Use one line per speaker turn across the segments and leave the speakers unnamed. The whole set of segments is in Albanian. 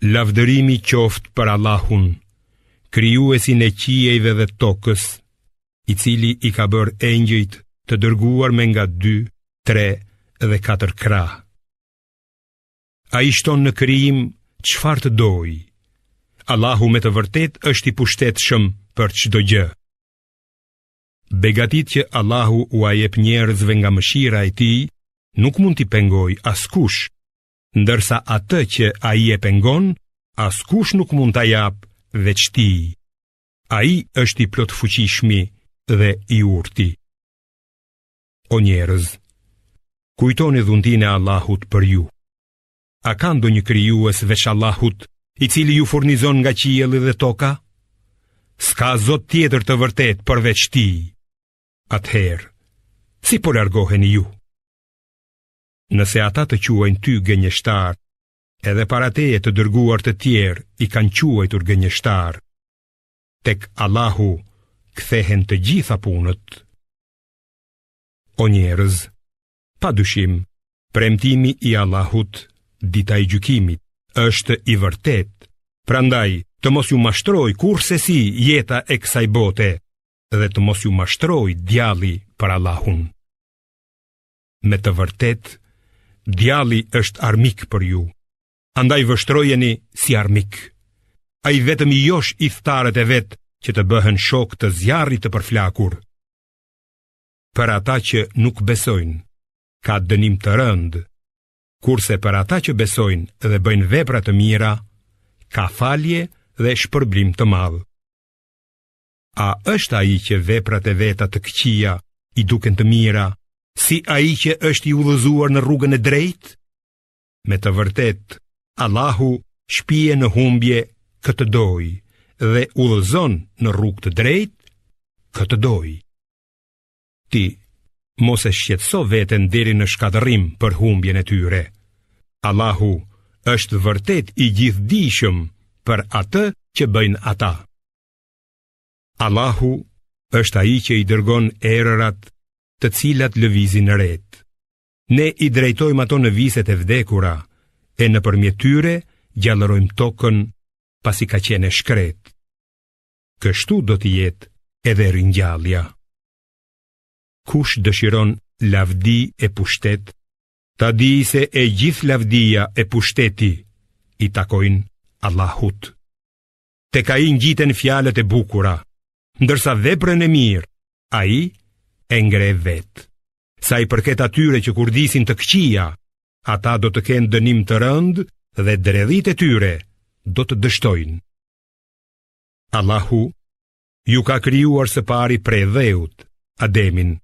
Lavdërimi qoftë për Allahun, krijuesin e qiejve dhe tokës, i cili i ka bërë engjëjt të dërguar me nga dy, tre dhe katër krah. Ai shton në krijim çfarë të dojë, Allahu me të vërtetë është i pushtetshëm për çdo gjë. Begatitë që Allahu ua jep njerëzve nga mëshira e tij, nuk mund t'i pengojë askush, ndërsa atë që ai e pengon, askush nuk mund ta japë veç tij. Ai është i plotfuqishmi dhe i urti. O njerëz, kujtoni dhuntinë e Allahut për ju. A ka ndonjë krijues veç Allahut, i cili ju furnizon nga qielli dhe toka? S'ka zot tjetër të vërtetë përveç tij. Atëherë, si po largoheni ju? Nëse ata të quajnë ty gënjeshtar, edhe para teje të dërguar të tjerë i kanë quajtur gënjeshtarë. Tek Allahu kthehen të gjitha punët. O njerëz, pa dyshim, premtimi i Allahut, dita i gjykimit, është i vërtetë, prandaj të mos ju mashtrojë kurrsesi jeta e kësaj bote dhe të mos ju mashtrojë djalli për Allahun. Me të vërtetë, djalli është armik për ju, andaj vështrojeni si armik. Ai vetëm i josh ithtarët e vet që të bëhen shokë të zjarrit të përflakur. Për ata që nuk besojnë, ka dënim të rëndë, kurse për ata që besojnë dhe bëjnë vepra të mira, ka falje dhe shpërblim të madh. A është ai që veprat e veta të këqija i duken të mira, si ai që është i udhëzuar në rrugën e drejtë? Me të vërtetë, Allahu shpie në humbje kë të dojë dhe udhëzon në rrugë të drejtë kë të dojë. Ti, mos e shqetëso veten deri në shkatërrim për humbjen e tyre. Allahu është vërtet i gjithëdijshëm për atë që bëjnë ata. Allahu është ai që i dërgon erërat të cilat lëvizin retë. Ne i drejtojmë ato në viset e vdekura e nëpërmjet tyre gjallërojmë tokën pasi ka qenë e shkretë. Kështu do të jetë edhe ringjallja. Kush dëshiron lavdi e pushtet, ta dijë se e gjithë lavdia e pushteti i takojnë Allahut. Tek ai ngjiten fjalët e bukura, ndërsa veprën e mirë, ai e ngre vetë. Sa i përket atyre që kurdisin të këqija, ata do të kenë dënim të rëndë dhe dredhitë e tyre do të dështojnë. Allahu ju ka krijuar së pari prej dheut, Ademin,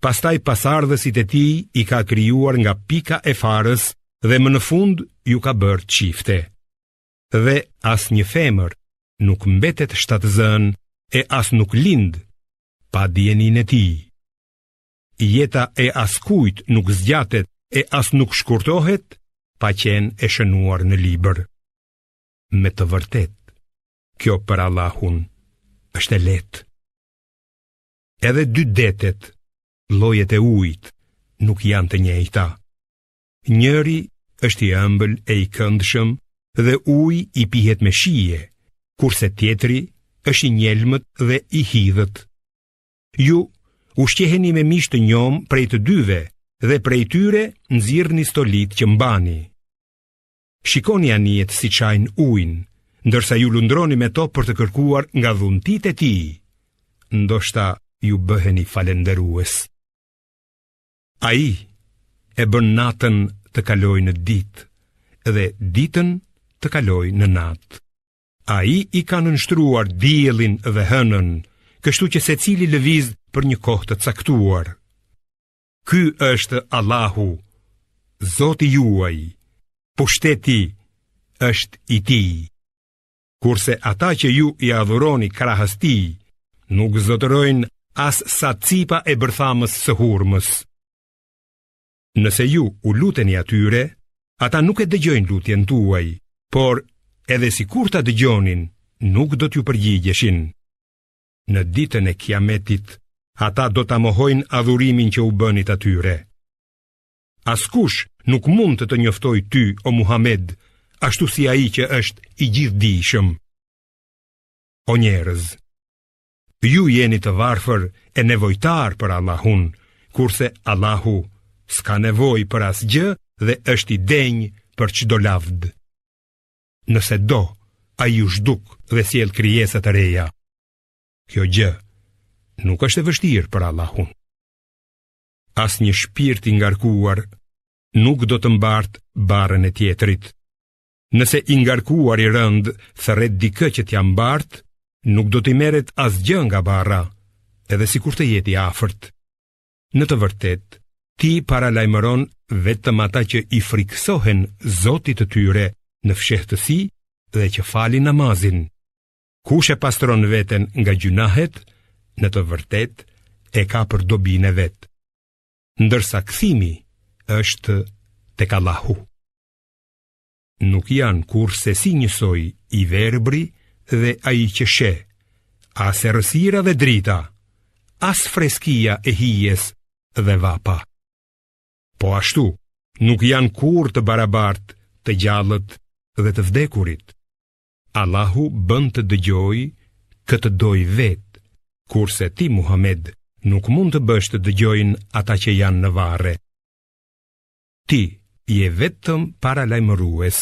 pastaj pasardhësit e tij i ka krijuar nga pika e farës dhe më në fund ju ka bërë çifte. dhe asnjë femër nuk mbetet shtatzënë e as nuk lind pa dijeninë e tij. Jeta e askujt nuk zgjatet e as nuk shkurtohet pa qenë e shënuar në libër. Me të vërtetë, kjo për Allahun është e lehtë. Edhe dy detet, llojet e ujit, nuk janë të njëjta. Njëri është i ëmbël e i këndshëm dhe uji i pihet me shije, kurse tjetri është i njelmët dhe i hidhët. Ju ushqeheni me mish të njomë prej të dyve dhe prej tyre nxirrni stolitë që mbani. Shikoni anijet si çajnë ujin, ndërsa ju lundroni me to për të kërkuar nga dhuntitë e tij, ndoshta ju bëheni falënderues. Ai e bën natën të kalojë në ditë dhe ditën të kalojë në natë. Ai i ka nënshtruar diellin dhe hënën, kështu që secili lëviz për një kohë të caktuar. Ky është Allahu, Zoti juaj. Pushteti është i Tij. kurse ata që ju i adhuroni krahas tij, nuk zotërojnë as sa cipa e bërthamës së hurmës. Nëse ju u luteni atyre, ata nuk e dëgjojnë lutjen tuaj, por edhe sikur ta dëgjonin, nuk do t'ju përgjigjeshin. Në ditën e kiametit, ata do ta mohojnë adhurimin që u bënit atyre. Askush nuk mund të të njoftojë ty o Muhamed, ashtu si ai që është i gjithëdijshëm. O njerëz, ju jeni të varfër e nevojtarë për Allahun, kurse Allahu s'ka nevojë për asgjë dhe është i denjë për çdo lavd. Nëse do, ai ju zhduk dhe sjell krijesa të reja. Kjo gjë nuk është e vështirë për Allahun. asnjë shpirt i ngarkuar nuk do të mbartë barrën e tjetrit. Nëse i ngarkuar i rëndë thërret dikë që t'ia mbartë, nuk do t'i merret asgjë nga barra, edhe sikur të jetë i afërt. Në të vërtetë, ti paralajmëron vetëm ata që i frikësohen zotit të tyre në fshehtësi dhe që falin namazin. Kush e pastron veten nga gjynahet, në të vërtetë e ka për dobinë e vet. Ndërsa kthimi është tek Allahu. Nuk janë kurrsesi njësoj i verbri dhe ai që sheh, as errësira dhe drita, as freskia e hijes dhe vapa. Po ashtu, nuk janë kurrë të barabartë të gjallët dhe të vdekurit. Allahu bën të dëgjojë kë të dojë Vetë, kurse ti Muhammed nuk mund të bësh të dëgjojnë ata që janë në varre. Ti je vetëm paralajmërues.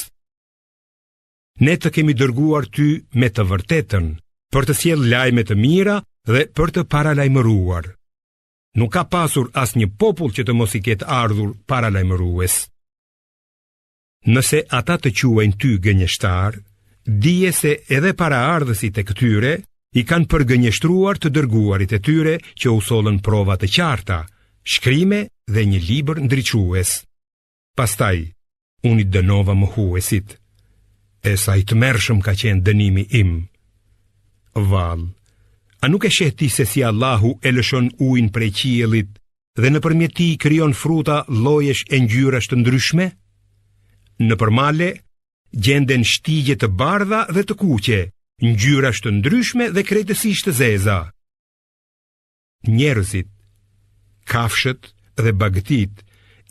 Ne të kemi dërguar ty me të vërtetën për të sjellë lajme të mira dhe për të paralajmëruar. Nuk ka pasur asnjë popull që të mos i ketë ardhur paralajmërues. Nëse ata të quajnë ty gënjeshtar, dije se edhe paraardhësit e këtyre i kanë përgënjeshtruar të dërguarit e tyre që u sollën prova të qarta, shkrime dhe një libër ndriçues. Pastaj unë i dënova mohuesit. E sa i tmerrshëm ka qenë dënimi im. Vallë, a nuk e sheh ti se si Allahu e lëshon ujin prej qiellit dhe nëpërmjet tij krijon fruta llojesh e ngjyrash të ndryshme? Nëpër male gjenden shtigje të bardha dhe të kuqe, ngjyrash të ndryshme dhe krejtësisht të zeza. Njerëzit, kafshët dhe bagëtitë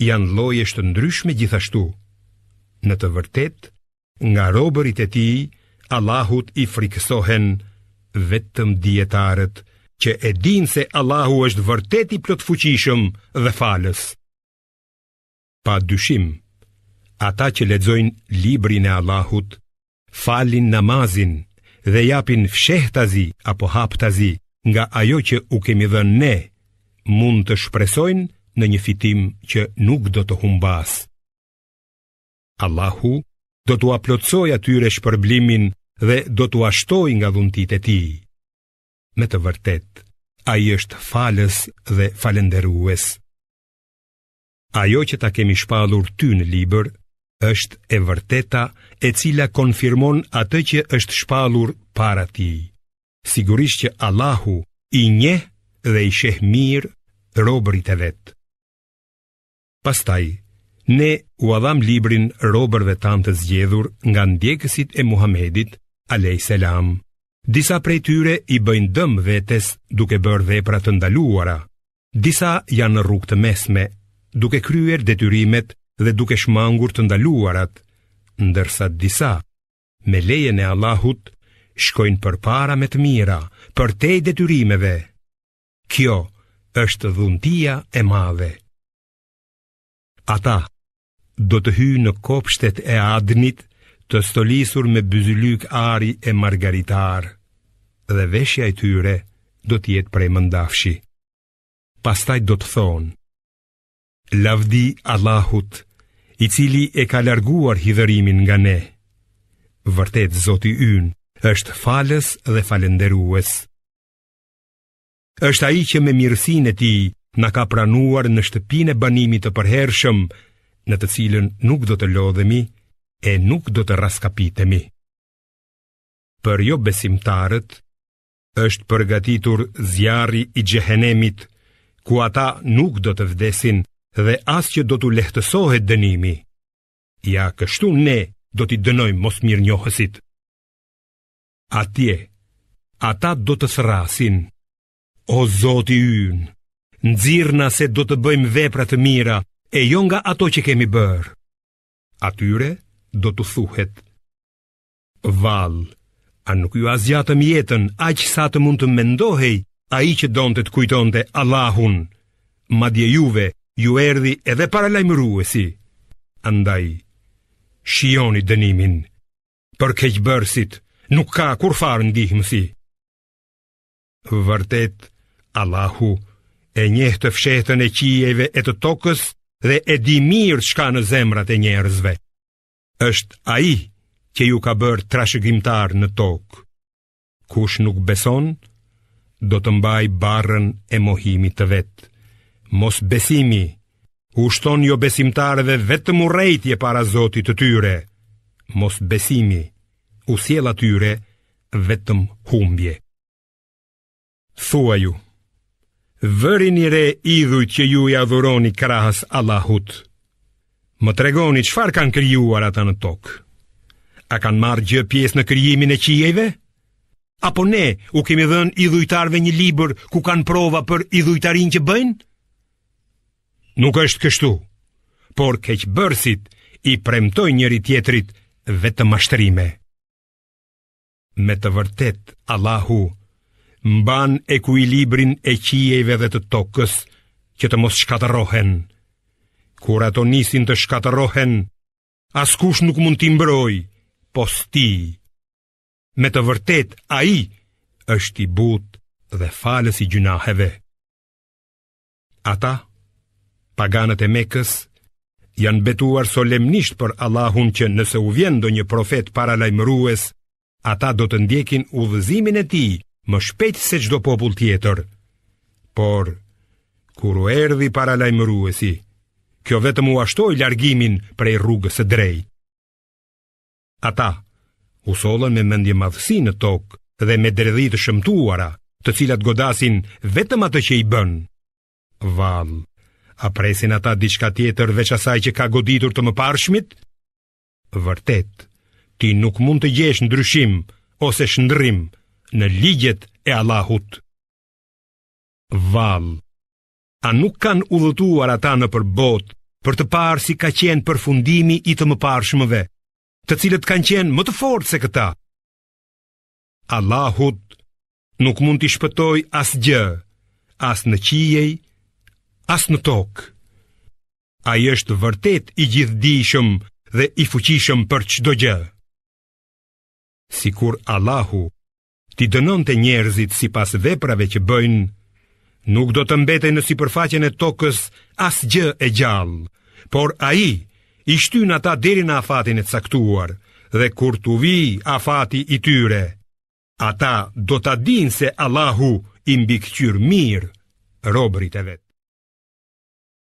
janë llojesh të ndryshme gjithashtu. Në të vërtetë, Nga robërit e tij, Allahut i frikësohen vetëm dijetarët që e dinë se Allahu është vërtet i plotfuqishëm dhe falës. Pa dyshim, ata që lexojnë librin e Allahut, falin namazin dhe japin fshehtazi apo haptazi nga ajo që u kemi dhënë ne, mund të shpresojnë në një fitim që nuk do të humbasë. Allahu do t'ua plotësojë atyre shpërblimin dhe do t'ua shtojë nga dhuntitë e tij. Me të vërtetë, ai është falës dhe falënderues. Ajo që ta kemi shpallur ty në libër, është e vërteta e cila konfirmon atë që është shpallur para tij. Sigurisht që Allahu i njeh dhe i sheh mirë robërit e vet. Pastaj, ne ua dhamë librin robërve tanë të zgjedhur nga ndjekësit e Muhamedit, alejhi selam. Disa prej tyre i bëjnë dëm vetes duke bërë vepra të ndaluara, disa janë në rrugë të mesme, duke kryer detyrimet dhe duke shmangur të ndaluarat, ndërsa disa, me lejen e Allahut, shkojnë përpara me të mira, përtej detyrimeve. Kjo është dhuntia e madhe. Ata do të hyjnë në kopshtet e Adnit të stolisur me byzylykë ari e margaritarë dhe veshja e tyre do të jetë prej mëndafshi. Pastaj do të thonë: Lavdi Allahut, i cili e ka larguar hidhërimin nga ne. Vërtet Zoti ynë është falës dhe falënderues. Është ai që me mirësinë e tij na ka pranuar në shtëpinë e banimit të përhershëm, në të cilën nuk do të lodhemi e nuk do të rraskapitemi. Për jobesimtarët, është përgatitur zjarri i xhehenemit, ku ata nuk do të vdesin dhe as që do t'u lehtësohet dënimi. Ja kështu ne do t'i dënojmë mosmirënjohësit. atje, ata do të thërrasin. O Zoti ynë, nxirrna se do të bëjmë vepra të mira e jo nga ato që kemi bërë. Atyre do t'u thuhet. Vallë, a nuk jua zgjatëm jetën aq sa të mund të mendohej ai që donte të kujtonte Allahun, madje juve ju erdhi edhe paralajmëruesi. Andaj, shijoni dënimin. për keqbërësit nuk ka kurrfarë ndihmësi. Vërtet, Allahu e njeh të fshehtën e qiejve e të tokës dhe e di mirë ç'ka në zemrat e njerëzve. Është ai që ju ka bërë trashëgimtarë në tokë. Kush nuk beson, do të mbajë barrën e mohimit të vet. Mosbesimi u shton jobesimtarëve vetëm urrejtje para Zotit të tyre. Mosbesimi u sjell atyre vetëm humbje. Thuaju, vërini re idhujt që ju i adhuroni krahas Allahut. Më tregoni çfarë kanë krijuar ata në tokë. A kanë marrë gjë pjesë në krijimin e qiejve? Apo ne u kemi dhënë idhujtarëve një libër ku kanë prova për idhujtarinë që bëjnë? Nuk është kështu, por keqbërësit i premtojnë njëri-tjetrit vetëm mashtrime. Me të vërtetë, Allahu mban ekuilibrin e qiejve dhe të tokës që të mos shkatërrohen. Kur ato nisin të shkatërrohen, askush nuk mund t'i mbrojë, pos tij. Me të vërtetë, ai është i butë dhe falës i gjynaheve. Ata, paganët e Mekës, janë betuar solemnisht për Allahun që nëse u vjen ndonjë profet paralajmërues, ata do të ndjekin udhëzimin e tij më shpejt se çdo popull tjetër. Por kur u erdhi paralajmëruesi, kjo vetëm ua shtoi largimin prej rrugës së drejtë. Ata u sollën me mendjemadhësi në tokë dhe me dredhi të shëmtuara, të cilat godasin vetëm atë që i bën. Vallë, a presin ata diçka tjetër veç asaj që ka goditur të mëparshmit? Vërtet, ti nuk mund të gjesh ndryshim ose shndërrim në ligjet e Allahut. Vallë, A nuk kanë udhëtuar ata nëpër botë për të parë si ka qenë përfundimi i të mëparshmëve, të cilët kanë qenë më të fortë se këta? Allahut nuk mund t'i shpëtojë asgjë, as në qiej, as në tokë. Ai është vërtet i gjithëdijshëm dhe i fuqishëm për çdo gjë. Sikur Allahu t'i dënonte njerëzit sipas veprave që bëjnë, nuk do të mbetej në sipërfaqen e tokës asgjë e gjallë, por ai i shtyn ata deri në afatin e caktuar dhe kur t'u vijë afati i tyre, ata do ta dinë se Allahu i mbikëqyr mirë robërit e vet.